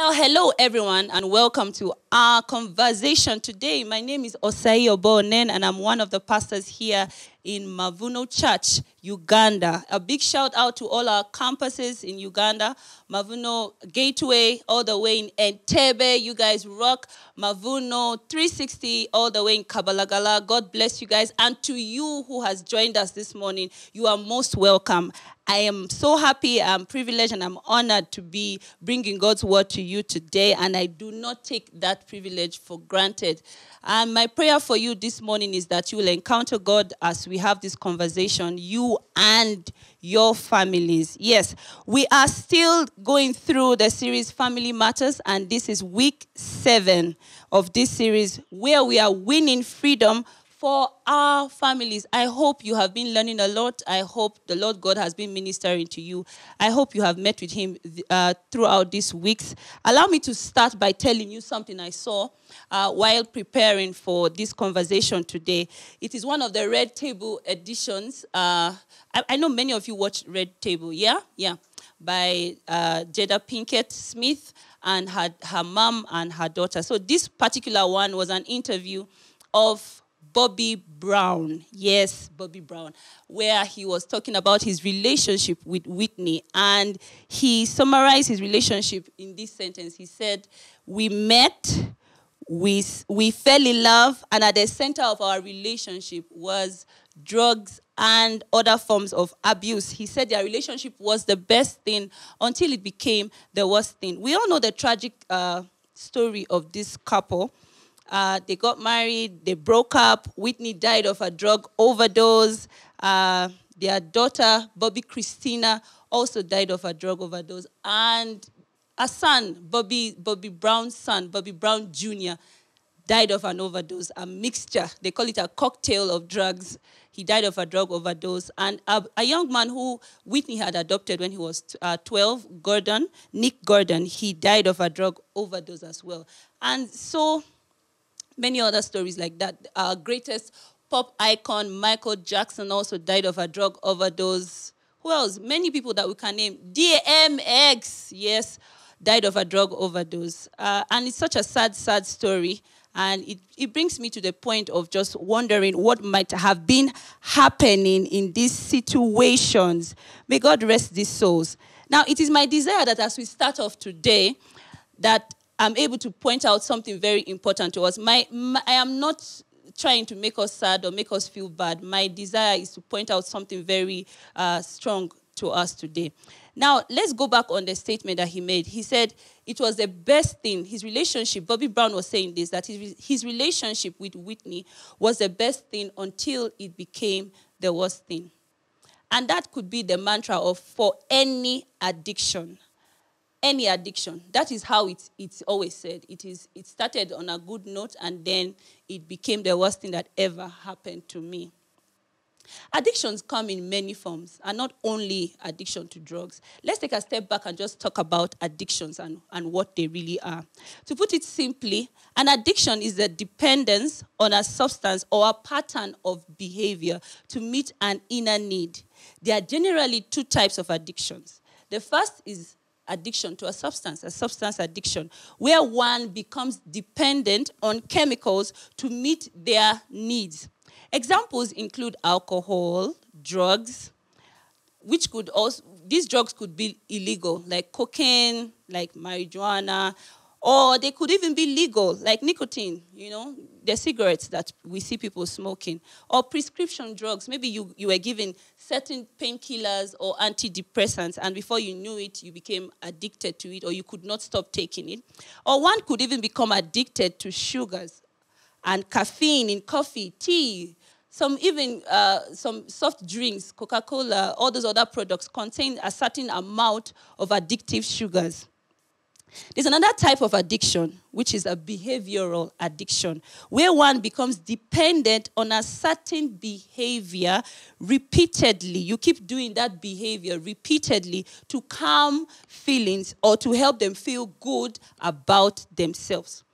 Well, hello everyone, and welcome to our conversation today. My name is Osayi Obbo Onen, and I'm one of the pastors here in Mavuno Church, Uganda. A big shout out to all our campuses in Uganda, Mavuno Gateway, all the way in Entebbe. You guys rock. Mavuno 360, all the way in Kabalagala. God bless you guys. And to you who has joined us this morning, you are most welcome. I am so happy, I'm privileged, and I'm honored to be bringing God's word to you today, and I do not take that privilege for granted. And my prayer for you this morning is that you will encounter God as we have this conversation, you and your families. Yes, we are still going through the series Family Matters, and this is week seven of this series where we are winning freedom for our families. I hope you have been learning a lot. I hope the Lord God has been ministering to you. I hope you have met with Him uh, throughout these weeks. Allow me to start by telling you something I saw uh, while preparing for this conversation today. It is one of the Red Table editions. Uh, I, I, know many of you watch Red Table, yeah? Yeah. By uh, Jada Pinkett Smith and her, her mom and her daughter. So this particular one was an interview of Bobby Brown. Yes, Bobby Brown, where he was talking about his relationship with Whitney. And he summarized his relationship in this sentence. He said, We met, we, we fell in love, and at the center of our relationship was drugs and other forms of abuse. He said their relationship was the best thing until it became the worst thing. We all know the tragic uh, story of this couple. Uh, they got married, they broke up. Whitney died of a drug overdose. Uh, their daughter, Bobbi Kristina, also died of a drug overdose. And a son, Bobby, Bobby Brown's son, Bobby Brown Jr., died of an overdose, a mixture. They call it a cocktail of drugs. He died of a drug overdose. And a, a young man who Whitney had adopted when he was uh, 12, Gordon, Nick Gordon, he died of a drug overdose as well. And so many other stories like that. Our greatest pop icon, Michael Jackson, also died of a drug overdose. Who else? Many people that we can name. DMX, yes, died of a drug overdose. Uh, and it's such a sad, sad story. And it, it brings me to the point of just wondering what might have been happening in these situations. May God rest these souls. Now, it is my desire that as we start off today, that I'm able to point out something very important to us. My, my, I am not trying to make us sad or make us feel bad. My desire is to point out something very uh, strong to us today. Now, let's go back on the statement that he made. He said it was the best thing, his relationship, Bobby Brown was saying this, that his, his relationship with Whitney was the best thing until it became the worst thing. And that could be the mantra of for any addiction any addiction. That is how it's, it's always said. It, is, it started on a good note and then it became the worst thing that ever happened to me. Addictions come in many forms, and not only addiction to drugs. Let's take a step back and just talk about addictions and, and what they really are. To put it simply, an addiction is a dependence on a substance or a pattern of behavior to meet an inner need. There are generally two types of addictions. The first is addiction to a substance, a substance addiction, where one becomes dependent on chemicals to meet their needs. Examples include alcohol, drugs, which could also, these drugs could be illegal, like cocaine, like marijuana, or they could even be legal, like nicotine, you know, the cigarettes that we see people smoking, or prescription drugs. Maybe you, you were given certain painkillers or antidepressants, and before you knew it, you became addicted to it, or you could not stop taking it. Or one could even become addicted to sugars and caffeine in coffee, tea, some even uh, some soft drinks, Coca-Cola, all those other products contain a certain amount of addictive sugars. There's another type of addiction, which is a behavioral addiction, where one becomes dependent on a certain behavior repeatedly. You keep doing that behavior repeatedly to calm feelings or to help them feel good about themselves.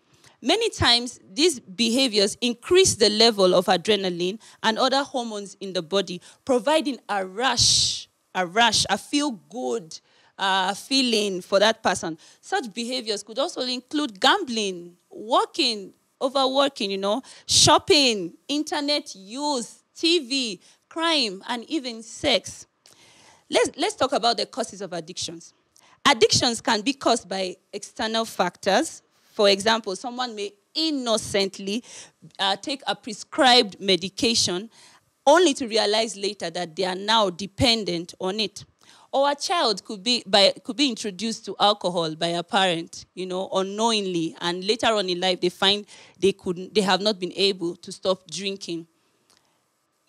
Many times, these behaviors increase the level of adrenaline and other hormones in the body, providing a rush, a rush, a feel good uh, feeling for that person. Such behaviors could also include gambling, working, overworking, you know, shopping, internet use, TV, crime, and even sex. Let's, let's talk about the causes of addictions. Addictions can be caused by external factors. For example, someone may innocently uh, take a prescribed medication only to realize later that they are now dependent on it. Or a child could be, by, could be introduced to alcohol by a parent, you know, unknowingly, and later on in life they find they, couldn't, they have not been able to stop drinking.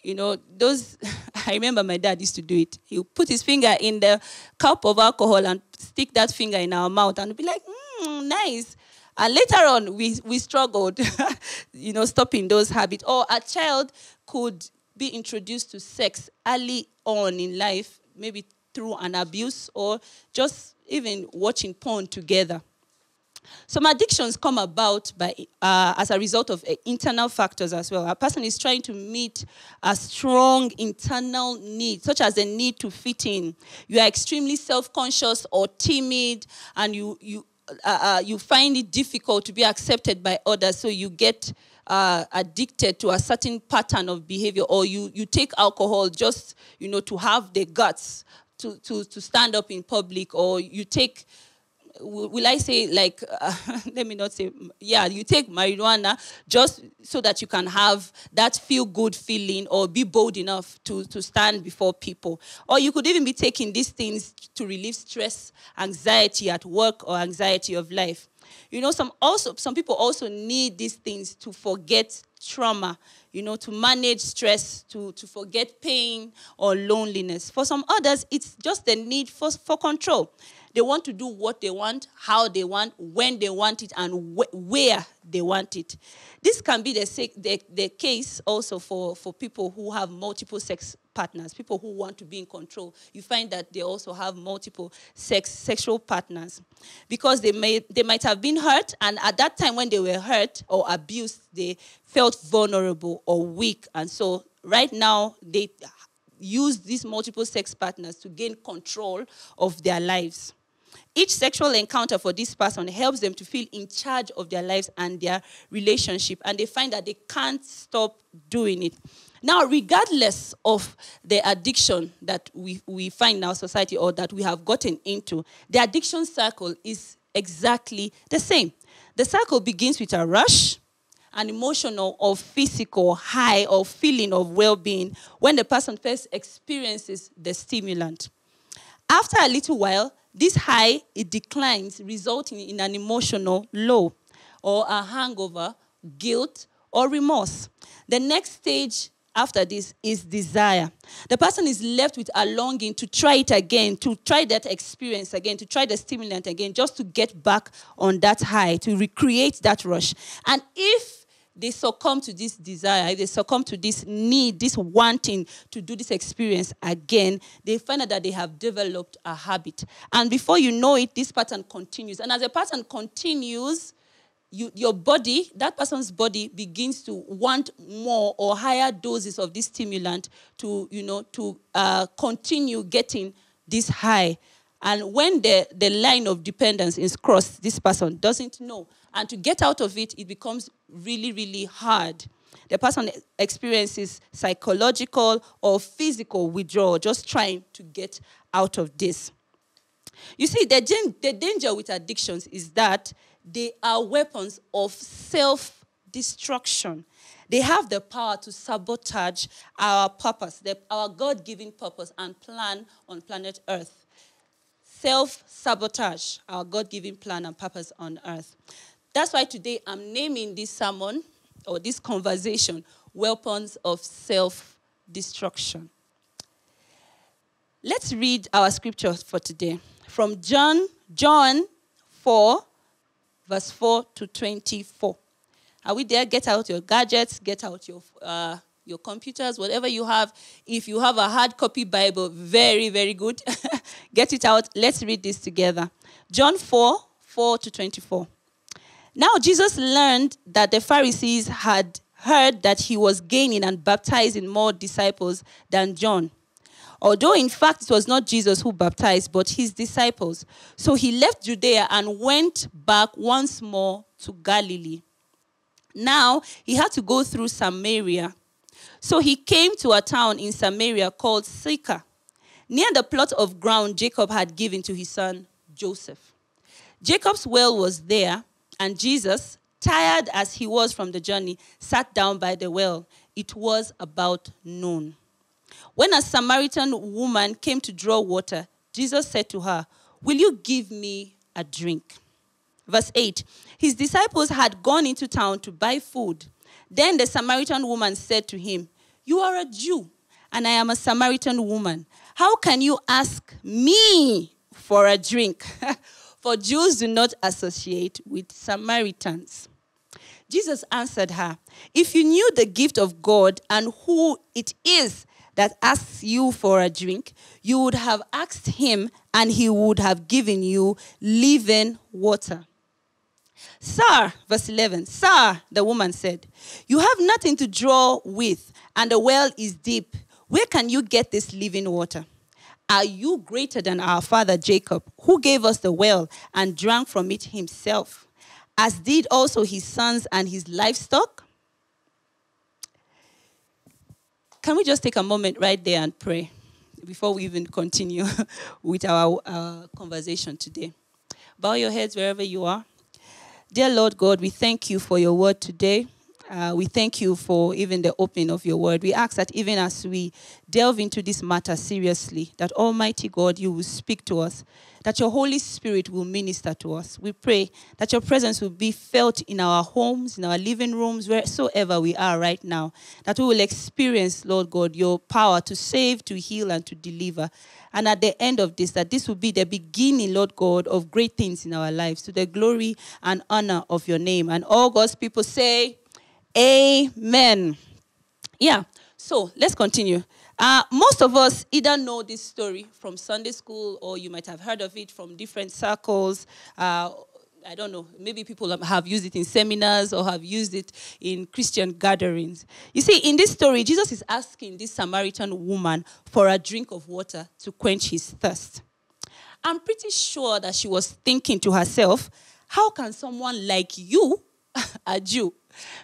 You know, those, I remember my dad used to do it. He would put his finger in the cup of alcohol and stick that finger in our mouth and be like, mm, nice. And later on, we, we struggled, you know, stopping those habits. Or a child could be introduced to sex early on in life, maybe through an abuse or just even watching porn together. Some addictions come about by, uh, as a result of uh, internal factors as well. A person is trying to meet a strong internal need, such as the need to fit in. You are extremely self conscious or timid, and you, you, uh, uh, you find it difficult to be accepted by others, so you get uh, addicted to a certain pattern of behavior, or you, you take alcohol just you know to have the guts to, to, to stand up in public, or you take will I say like uh, let me not say yeah you take marijuana just so that you can have that feel good feeling or be bold enough to to stand before people. Or you could even be taking these things to relieve stress anxiety at work or anxiety of life you know, some also some people also need these things to forget trauma, you know, to manage stress, to, to forget pain or loneliness. For some others, it's just the need for, for control. They want to do what they want, how they want, when they want it, and wh- where they want it. This can be the, the, the case also for, for people who have multiple sex partners, people who want to be in control. You find that they also have multiple sex, sexual partners because they, may, they might have been hurt, and at that time when they were hurt or abused, they felt vulnerable or weak. And so right now, they use these multiple sex partners to gain control of their lives. Each sexual encounter for this person helps them to feel in charge of their lives and their relationship, and they find that they can't stop doing it. Now, regardless of the addiction that we, we find in our society or that we have gotten into, the addiction cycle is exactly the same. The cycle begins with a rush, an emotional or physical high or feeling of well being when the person first experiences the stimulant. After a little while, this high, it declines, resulting in an emotional low or a hangover, guilt, or remorse. The next stage after this is desire. The person is left with a longing to try it again, to try that experience again, to try the stimulant again, just to get back on that high, to recreate that rush. And if they succumb to this desire, they succumb to this need, this wanting to do this experience again, they find out that they have developed a habit. And before you know it, this pattern continues. And as the pattern continues, you, your body, that person's body begins to want more or higher doses of this stimulant to, you know, to uh, continue getting this high. And when the, the line of dependence is crossed, this person doesn't know. And to get out of it, it becomes really, really hard. The person experiences psychological or physical withdrawal, just trying to get out of this. You see, the, the danger with addictions is that they are weapons of self destruction. They have the power to sabotage our purpose, the, our God given purpose and plan on planet Earth. Self sabotage our God given plan and purpose on earth. That's why today I'm naming this sermon or this conversation Weapons of Self Destruction. Let's read our scripture for today from John, John 4, verse 4 to 24. Are we there? Get out your gadgets, get out your, uh, your computers, whatever you have. If you have a hard copy Bible, very, very good. get it out. Let's read this together. John 4, 4 to 24. Now, Jesus learned that the Pharisees had heard that he was gaining and baptizing more disciples than John. Although, in fact, it was not Jesus who baptized, but his disciples. So he left Judea and went back once more to Galilee. Now he had to go through Samaria. So he came to a town in Samaria called Sychar, near the plot of ground Jacob had given to his son Joseph. Jacob's well was there, and Jesus, tired as he was from the journey, sat down by the well. It was about noon. When a Samaritan woman came to draw water, Jesus said to her, Will you give me a drink? Verse 8 His disciples had gone into town to buy food. Then the Samaritan woman said to him, You are a Jew, and I am a Samaritan woman. How can you ask me for a drink? for Jews do not associate with Samaritans. Jesus answered her, If you knew the gift of God and who it is that asks you for a drink, you would have asked him and he would have given you living water. Sir, verse 11, Sir, the woman said, You have nothing to draw with, and the well is deep. Where can you get this living water? Are you greater than our father Jacob, who gave us the well and drank from it himself, as did also his sons and his livestock? Can we just take a moment right there and pray before we even continue with our uh, conversation today? Bow your heads wherever you are. Dear Lord God, we thank you for your word today. Uh, we thank you for even the opening of your word. We ask that even as we delve into this matter seriously, that Almighty God, you will speak to us, that your Holy Spirit will minister to us. We pray that your presence will be felt in our homes, in our living rooms, wheresoever we are right now, that we will experience, Lord God, your power to save, to heal, and to deliver. And at the end of this, that this will be the beginning, Lord God, of great things in our lives to the glory and honor of your name. And all God's people say, Amen. Yeah, so let's continue. Uh, most of us either know this story from Sunday school or you might have heard of it from different circles. Uh, I don't know, maybe people have used it in seminars or have used it in Christian gatherings. You see, in this story, Jesus is asking this Samaritan woman for a drink of water to quench his thirst. I'm pretty sure that she was thinking to herself, how can someone like you, a Jew,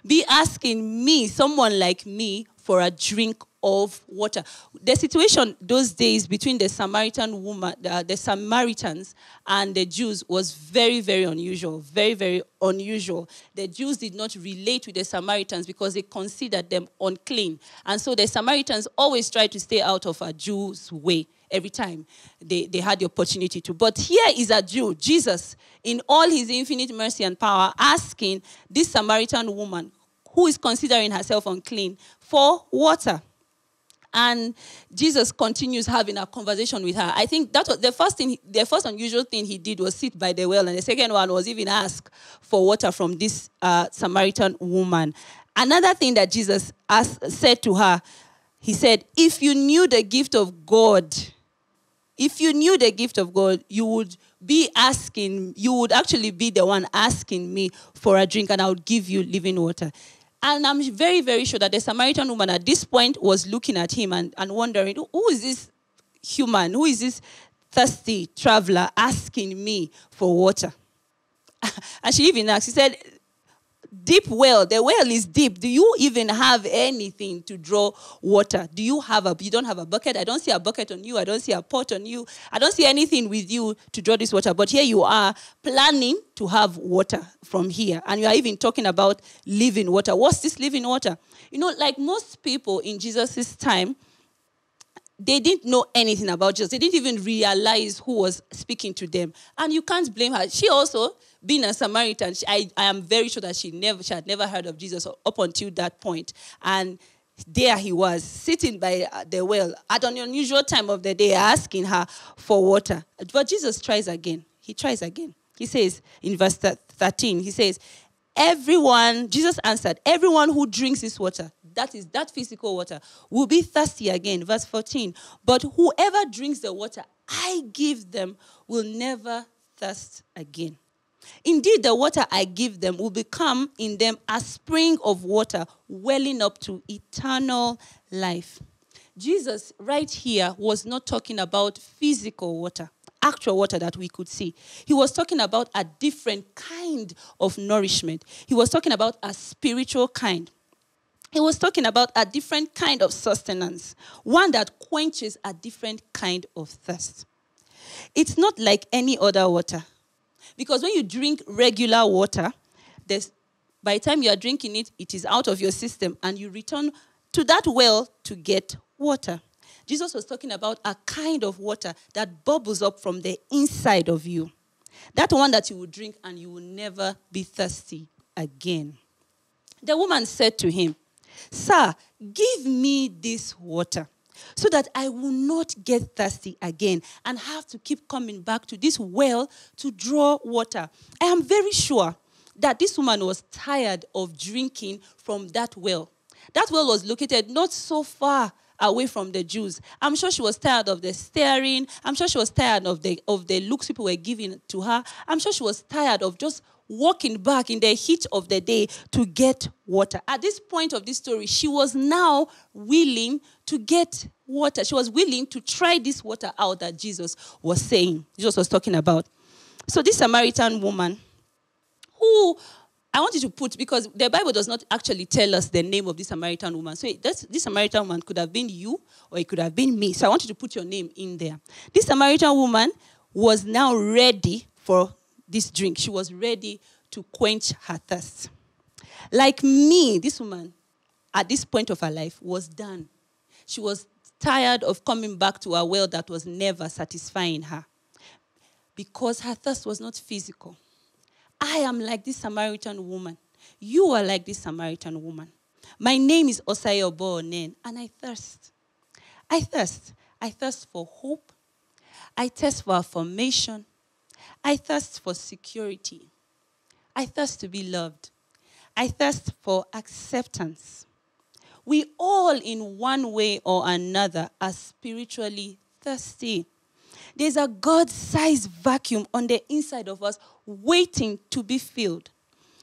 be asking me, someone like me, for a drink of water. The situation those days between the Samaritan woman, uh, the Samaritans and the Jews was very, very unusual. Very, very unusual. The Jews did not relate with the Samaritans because they considered them unclean. And so the Samaritans always tried to stay out of a Jew's way every time they, they had the opportunity to. But here is a Jew, Jesus, in all his infinite mercy and power, asking this Samaritan woman who is considering herself unclean for water. And Jesus continues having a conversation with her. I think that was the first thing, the first unusual thing he did was sit by the well. And the second one was even ask for water from this uh, Samaritan woman. Another thing that Jesus asked, said to her, he said, If you knew the gift of God, if you knew the gift of God, you would be asking, you would actually be the one asking me for a drink and I would give you living water. And I'm very, very sure that the Samaritan woman at this point was looking at him and, and wondering, who is this human? Who is this thirsty traveler asking me for water? and she even asked, she said, deep well. The well is deep. Do you even have anything to draw water? Do you have a, you don't have a bucket? I don't see a bucket on you. I don't see a pot on you. I don't see anything with you to draw this water. But here you are planning to have water from here. And you are even talking about living water. What's this living water? You know, like most people in Jesus' time, they didn't know anything about Jesus. They didn't even realize who was speaking to them. And you can't blame her. She also, being a Samaritan, she, I, I am very sure that she never she had never heard of Jesus up until that point. And there he was, sitting by uh, the well at an unusual time of the day, asking her for water. But Jesus tries again. He tries again. He says in verse 13, he says, Everyone, Jesus answered, everyone who drinks this water that is that physical water, will be thirsty again. Verse 14. But whoever drinks the water I give them will never thirst again. Indeed, the water I give them will become in them a spring of water welling up to eternal life. Jesus, right here, was not talking about physical water, actual water that we could see. He was talking about a different kind of nourishment. He was talking about a spiritual kind. He was talking about a different kind of sustenance, one that quenches a different kind of thirst. It's not like any other water. Because when you drink regular water, by the time you are drinking it, it is out of your system and you return to that well to get water. Jesus was talking about a kind of water that bubbles up from the inside of you. That one that you will drink and you will never be thirsty again. The woman said to him, Sir, give me this water so that I will not get thirsty again and have to keep coming back to this well to draw water. I am very sure that this woman was tired of drinking from that well. That well was located not so far away from the Jews. I'm sure she was tired of the staring. I'm sure she was tired of the of the looks people were giving to her. I'm sure she was tired of just walking back in the heat of the day to get water. At this point of this story, she was now willing to get water. She was willing to try this water out that Jesus was saying, Jesus was talking about. So, this Samaritan woman, who I want you to put, because the Bible does not actually tell us the name of this Samaritan woman. So, this, this Samaritan woman could have been you or it could have been me. So, I want you to put your name in there. This Samaritan woman was now ready for this drink. She was ready to quench her thirst. Like me, this woman, at this point of her life, was done. She was tired of coming back to a well that was never satisfying her because her thirst was not physical. I am like this Samaritan woman. You are like this Samaritan woman. My name is Osayi Onen, and I thirst. I thirst. I thirst for hope. I thirst for affirmation. I thirst for security. I thirst to be loved. I thirst for acceptance. We all, in one way or another, are spiritually thirsty. There's a God sized vacuum on the inside of us waiting to be filled.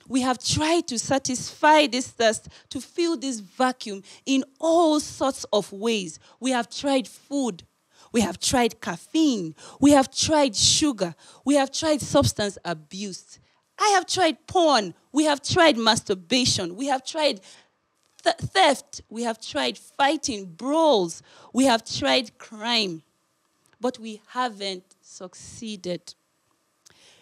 We have tried to satisfy this thirst, to fill this vacuum in all sorts of ways. We have tried food, we have tried caffeine. We have tried sugar. We have tried substance abuse. I have tried porn. We have tried masturbation. We have tried th- theft. We have tried fighting, brawls. We have tried crime. But we haven't succeeded.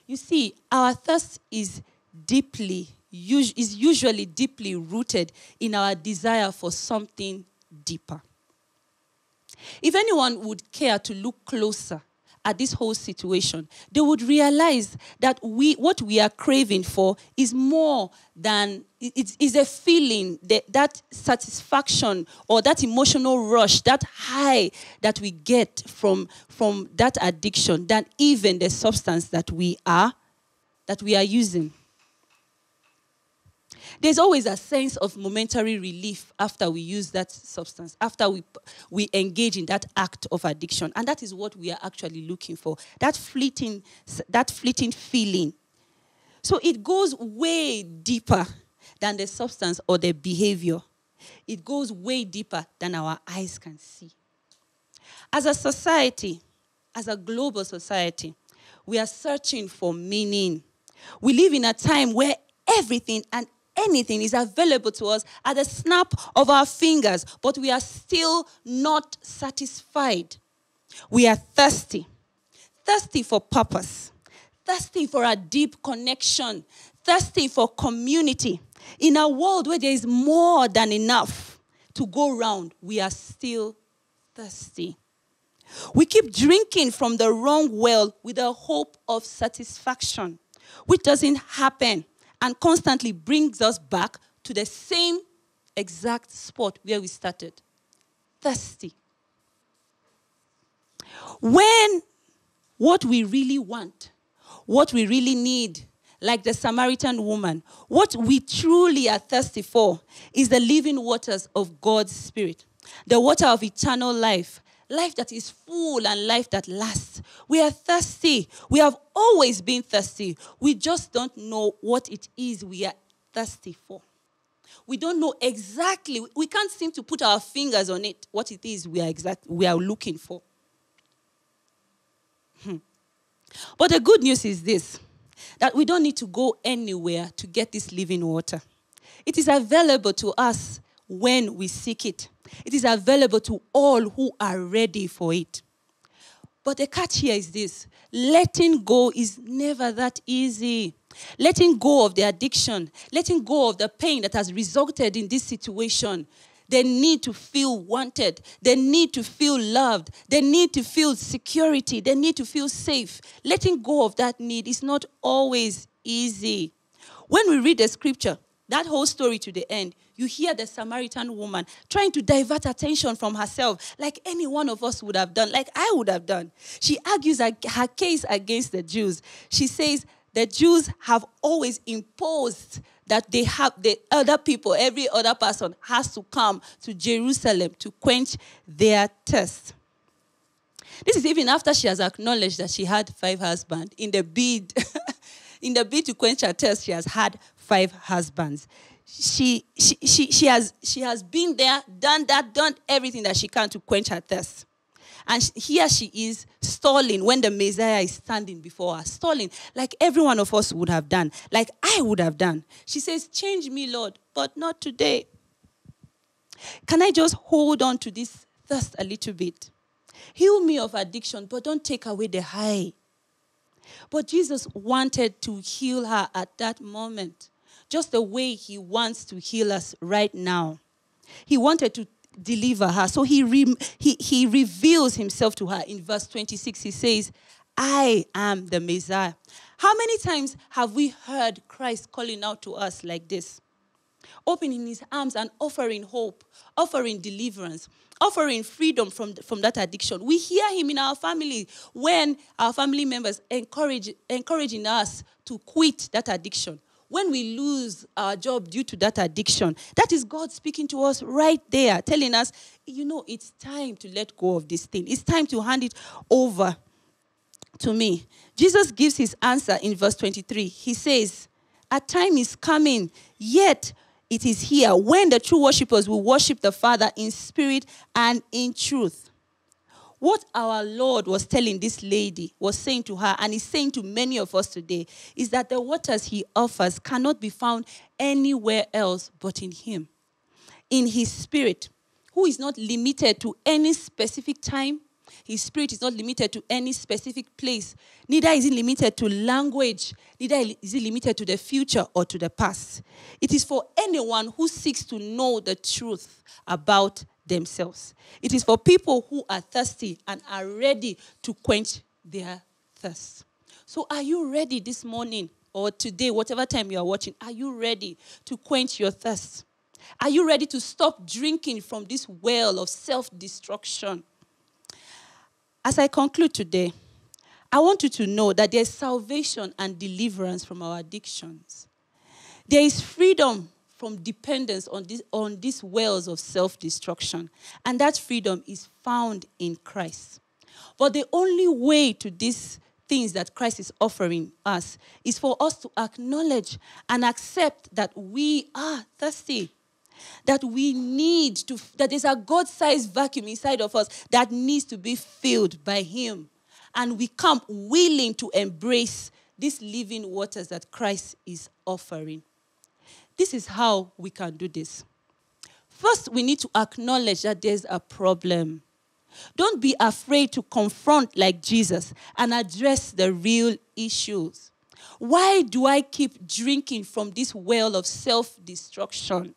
You see, our thirst is deeply, is usually deeply rooted in our desire for something deeper. If anyone would care to look closer at this whole situation, they would realize that we, what we are craving for is more than, it is a feeling, that, that satisfaction or that emotional rush, that high that we get from, from that addiction than even the substance that we are, that we are using. There's always a sense of momentary relief after we use that substance, after we, we engage in that act of addiction. And that is what we are actually looking for that fleeting, that fleeting feeling. So it goes way deeper than the substance or the behavior, it goes way deeper than our eyes can see. As a society, as a global society, we are searching for meaning. We live in a time where everything and anything is available to us at the snap of our fingers, but we are still not satisfied. We are thirsty, thirsty for purpose, thirsty for a deep connection, thirsty for community. In a world where there is more than enough to go around, we are still thirsty. We keep drinking from the wrong well with the hope of satisfaction, which doesn't happen and constantly brings us back to the same exact spot where we started thirsty. When what we really want, what we really need, like the Samaritan woman, what we truly are thirsty for is the living waters of God's Spirit, the water of eternal life, life that is full and life that lasts. We are thirsty. We have always been thirsty. We just don't know what it is we are thirsty for. We don't know exactly, we can't seem to put our fingers on it, what it is we are, exact, we are looking for. Hmm. But the good news is this that we don't need to go anywhere to get this living water. It is available to us when we seek it, it is available to all who are ready for it. But the catch here is this letting go is never that easy. Letting go of the addiction, letting go of the pain that has resulted in this situation. They need to feel wanted. They need to feel loved. They need to feel security. They need to feel safe. Letting go of that need is not always easy. When we read the scripture, that whole story to the end, you hear the Samaritan woman trying to divert attention from herself, like any one of us would have done, like I would have done. She argues her case against the Jews. She says the Jews have always imposed that they have the other people, every other person has to come to Jerusalem to quench their thirst. This is even after she has acknowledged that she had five husbands. In the bid, in the bid to quench her thirst, she has had five husbands. She, she, she, she, has, she has been there, done that, done everything that she can to quench her thirst. And here she is stalling when the Messiah is standing before her, stalling like every one of us would have done, like I would have done. She says, Change me, Lord, but not today. Can I just hold on to this thirst a little bit? Heal me of addiction, but don't take away the high. But Jesus wanted to heal her at that moment, just the way he wants to heal us right now. He wanted to deliver her. So he, re, he, he reveals himself to her in verse 26. He says, I am the Messiah. How many times have we heard Christ calling out to us like this? Opening his arms and offering hope, offering deliverance, offering freedom from, from that addiction. We hear him in our family when our family members encourage encouraging us to quit that addiction. When we lose our job due to that addiction, that is God speaking to us right there, telling us, you know, it's time to let go of this thing. It's time to hand it over to me. Jesus gives his answer in verse 23. He says, A time is coming, yet it is here when the true worshippers will worship the Father in spirit and in truth. What our Lord was telling this lady, was saying to her, and is saying to many of us today, is that the waters he offers cannot be found anywhere else but in him. In his spirit, who is not limited to any specific time, his spirit is not limited to any specific place. Neither is it limited to language. Neither is it limited to the future or to the past. It is for anyone who seeks to know the truth about themselves. It is for people who are thirsty and are ready to quench their thirst. So, are you ready this morning or today, whatever time you are watching? Are you ready to quench your thirst? Are you ready to stop drinking from this well of self destruction? As I conclude today, I want you to know that there's salvation and deliverance from our addictions. There is freedom from dependence on, this, on these wells of self destruction. And that freedom is found in Christ. But the only way to these things that Christ is offering us is for us to acknowledge and accept that we are thirsty that we need to, that there's a God sized vacuum inside of us that needs to be filled by Him. And we come willing to embrace these living waters that Christ is offering. This is how we can do this. First, we need to acknowledge that there's a problem. Don't be afraid to confront like Jesus and address the real issues. Why do I keep drinking from this well of self destruction?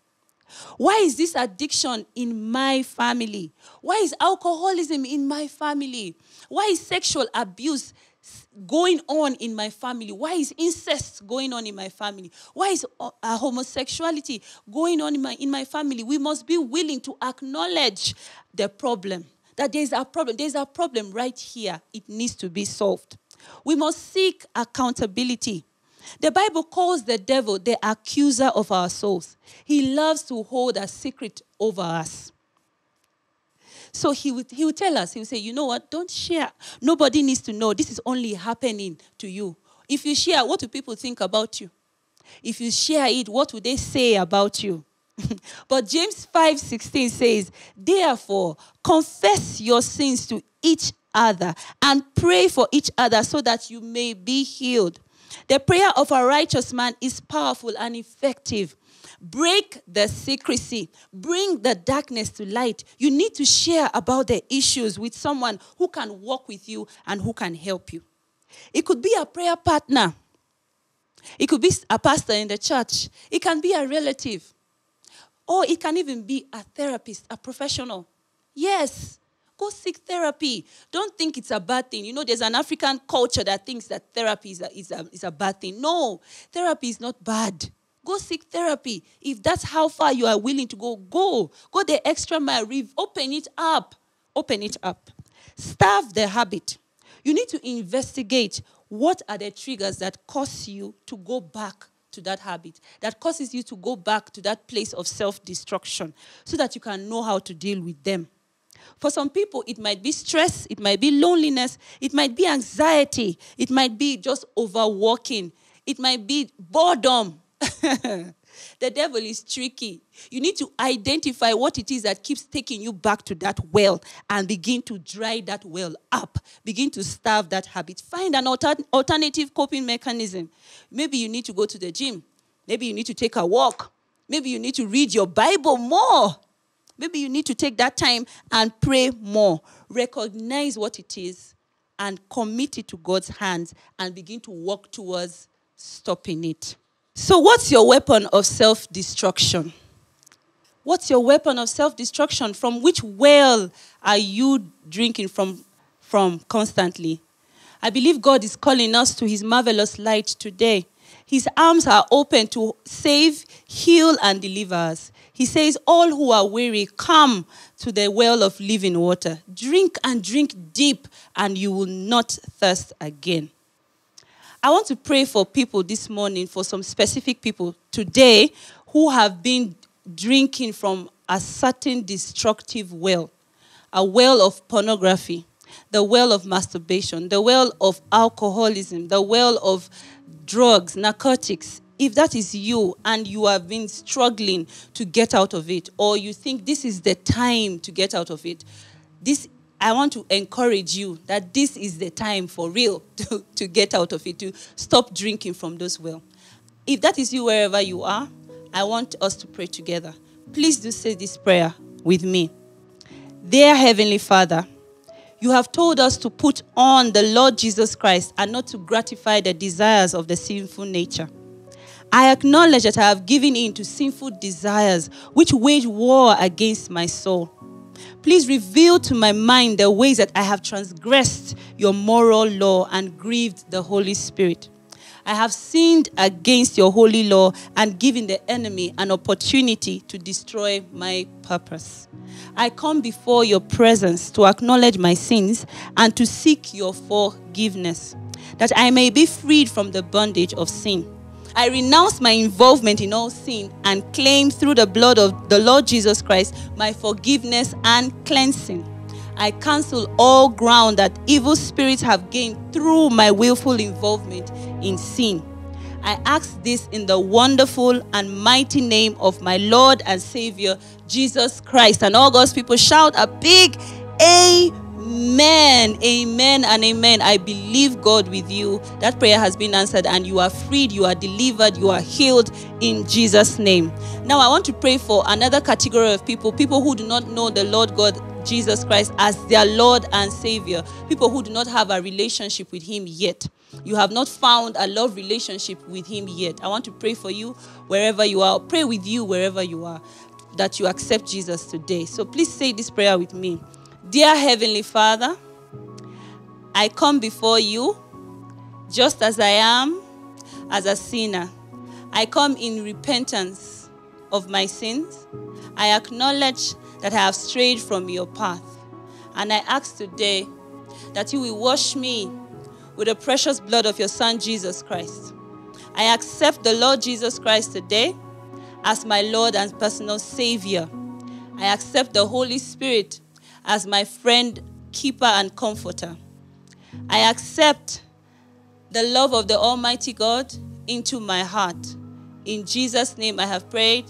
Why is this addiction in my family? Why is alcoholism in my family? Why is sexual abuse going on in my family? Why is incest going on in my family? Why is uh, homosexuality going on in my, in my family? We must be willing to acknowledge the problem. That there's a problem. There's a problem right here. It needs to be solved. We must seek accountability. The Bible calls the devil the accuser of our souls. He loves to hold a secret over us. So he would, he would tell us, he would say, you know what, don't share. Nobody needs to know. This is only happening to you. If you share, what do people think about you? If you share it, what would they say about you? but James 5:16 says, "Therefore, confess your sins to each other and pray for each other so that you may be healed." The prayer of a righteous man is powerful and effective. Break the secrecy, bring the darkness to light. You need to share about the issues with someone who can walk with you and who can help you. It could be a prayer partner, it could be a pastor in the church, it can be a relative, or it can even be a therapist, a professional. Yes, go seek therapy. Don't think it's a bad thing. You know, there's an African culture that thinks that therapy is a, is a, is a bad thing. No, therapy is not bad. Go seek therapy. If that's how far you are willing to go, go. Go the extra mile. Open it up. Open it up. Starve the habit. You need to investigate what are the triggers that cause you to go back to that habit, that causes you to go back to that place of self destruction, so that you can know how to deal with them. For some people, it might be stress, it might be loneliness, it might be anxiety, it might be just overworking, it might be boredom. the devil is tricky. You need to identify what it is that keeps taking you back to that well and begin to dry that well up. Begin to starve that habit. Find an alter- alternative coping mechanism. Maybe you need to go to the gym. Maybe you need to take a walk. Maybe you need to read your Bible more. Maybe you need to take that time and pray more. Recognize what it is and commit it to God's hands and begin to work towards stopping it. So, what's your weapon of self destruction? What's your weapon of self destruction? From which well are you drinking from, from constantly? I believe God is calling us to his marvelous light today. His arms are open to save, heal, and deliver us. He says, All who are weary, come to the well of living water. Drink and drink deep, and you will not thirst again. I want to pray for people this morning, for some specific people today who have been drinking from a certain destructive well, a well of pornography, the well of masturbation, the well of alcoholism, the well of drugs, narcotics, if that is you and you have been struggling to get out of it, or you think this is the time to get out of it, this I want to encourage you that this is the time for real to, to get out of it, to stop drinking from those wells. If that is you wherever you are, I want us to pray together. Please do say this prayer with me. Dear Heavenly Father, you have told us to put on the Lord Jesus Christ and not to gratify the desires of the sinful nature. I acknowledge that I have given in to sinful desires which wage war against my soul. Please reveal to my mind the ways that I have transgressed your moral law and grieved the Holy Spirit. I have sinned against your holy law and given the enemy an opportunity to destroy my purpose. I come before your presence to acknowledge my sins and to seek your forgiveness, that I may be freed from the bondage of sin. I renounce my involvement in all sin and claim through the blood of the Lord Jesus Christ my forgiveness and cleansing. I cancel all ground that evil spirits have gained through my willful involvement in sin. I ask this in the wonderful and mighty name of my Lord and Savior, Jesus Christ. And all God's people shout a big Amen. Amen. Amen and amen. I believe God with you. That prayer has been answered and you are freed, you are delivered, you are healed in Jesus' name. Now, I want to pray for another category of people people who do not know the Lord God Jesus Christ as their Lord and Savior, people who do not have a relationship with Him yet. You have not found a love relationship with Him yet. I want to pray for you wherever you are, pray with you wherever you are, that you accept Jesus today. So please say this prayer with me. Dear Heavenly Father, I come before you just as I am, as a sinner. I come in repentance of my sins. I acknowledge that I have strayed from your path. And I ask today that you will wash me with the precious blood of your Son, Jesus Christ. I accept the Lord Jesus Christ today as my Lord and personal Savior. I accept the Holy Spirit as my friend, keeper, and comforter. I accept the love of the Almighty God into my heart. In Jesus' name I have prayed.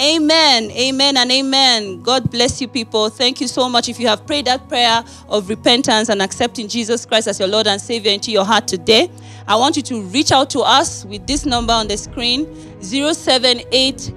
Amen, amen, and amen. God bless you, people. Thank you so much. If you have prayed that prayer of repentance and accepting Jesus Christ as your Lord and Savior into your heart today, I want you to reach out to us with this number on the screen 078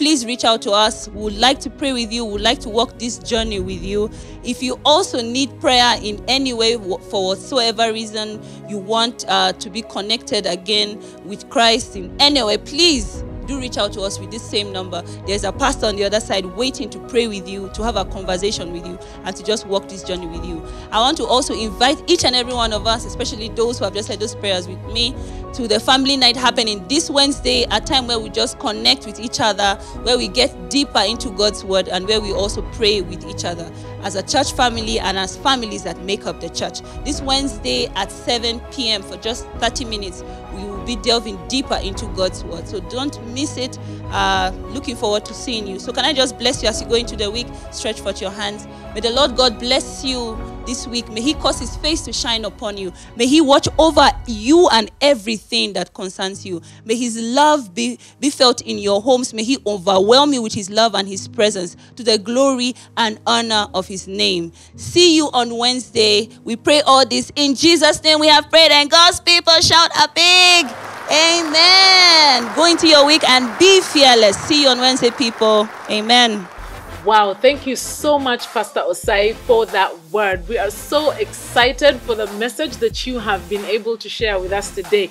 please reach out to us. We would like to pray with you. We would like to walk this journey with you. If you also need prayer in any way, for whatsoever reason you want uh, to be connected again with Christ in any way, please do reach out to us with this same number. There's a pastor on the other side waiting to pray with you, to have a conversation with you, and to just walk this journey with you. I want to also invite each and every one of us, especially those who have just said those prayers with me, to the family night happening this Wednesday, a time where we just connect with each other, where we get deeper into God's word, and where we also pray with each other as a church family and as families that make up the church. This Wednesday at 7 p.m. for just 30 minutes, we will be delving deeper into God's word. So don't miss it. Uh, looking forward to seeing you. So, can I just bless you as you go into the week? Stretch forth your hands. May the Lord God bless you this week. May He cause His face to shine upon you. May He watch over you and everything that concerns you. May His love be, be felt in your homes. May He overwhelm you with His love and His presence to the glory and honor of His name. See you on Wednesday. We pray all this in Jesus' name. We have prayed, and God's people shout a big Amen. Go into your week and be fearless. See you on Wednesday, people. Amen. Wow, thank you so much, Pastor Osayi, for that word. We are so excited for the message that you have been able to share with us today.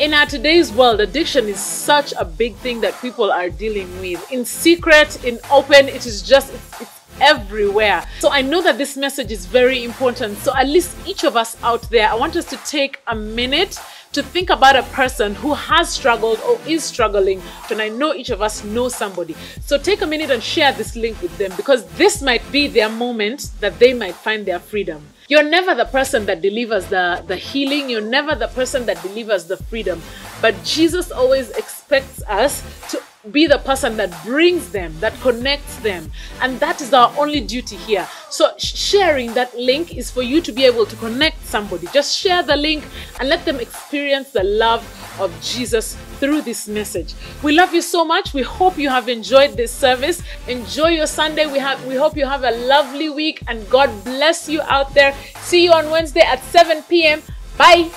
In our today's world, addiction is such a big thing that people are dealing with. In secret, in open, it is just, it's, it's everywhere. So I know that this message is very important. So at least each of us out there, I want us to take a minute to think about a person who has struggled or is struggling. And I know each of us know somebody. So take a minute and share this link with them because this might be their moment that they might find their freedom. You're never the person that delivers the, the healing, you're never the person that delivers the freedom. But Jesus always expects us to be the person that brings them, that connects them. And that is our only duty here. So, sharing that link is for you to be able to connect somebody. Just share the link and let them experience the love of Jesus through this message. We love you so much. We hope you have enjoyed this service. Enjoy your Sunday. We have we hope you have a lovely week and God bless you out there. See you on Wednesday at 7 p.m. Bye.